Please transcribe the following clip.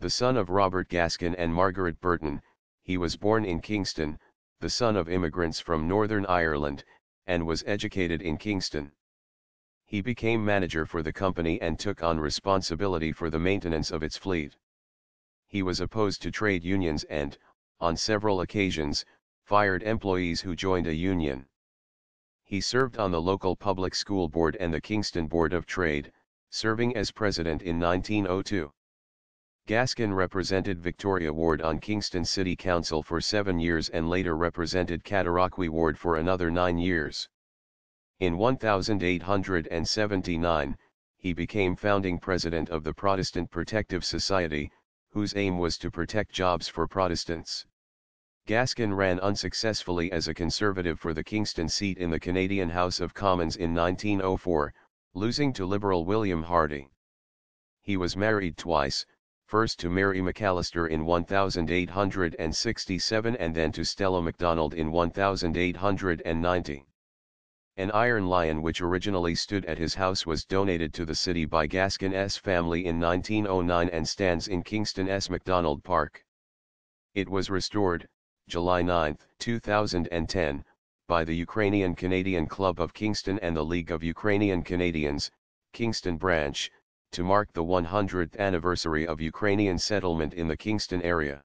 The son of Robert Gaskin and Margaret Burton, he was born in Kingston, the son of immigrants from Northern Ireland, and was educated in Kingston. He became manager for the company and took on responsibility for the maintenance of its fleet. He was opposed to trade unions and, on several occasions, fired employees who joined a union. He served on the local public school board and the Kingston Board of Trade, serving as president in 1902. Gaskin represented Victoria Ward on Kingston City Council for seven years and later represented Cataraqui Ward for another nine years. In 1879, he became founding president of the Protestant Protective Society, whose aim was to protect jobs for Protestants. Gaskin ran unsuccessfully as a conservative for the Kingston seat in the Canadian House of Commons in 1904, losing to Liberal William Harty. He was married twice, first to Mary McAllister in 1867 and then to Stella MacDonald in 1890. An iron lion which originally stood at his house was donated to the city by Gaskin's family in 1909 and stands in Kingston S. MacDonald Park. It was restored, July 9, 2010, by the Ukrainian Canadian Club of Kingston and the League of Ukrainian Canadians, Kingston Branch, to mark the 100th anniversary of Ukrainian settlement in the Kingston area.